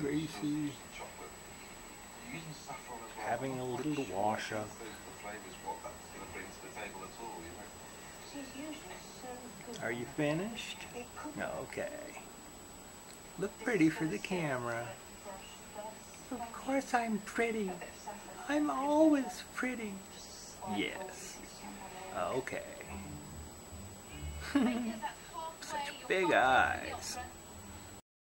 Gracie. Having a little wash up. Are you finished? Okay. Look pretty for the camera. Of course I'm pretty. I'm always pretty. Yes. Okay. Such big eyes.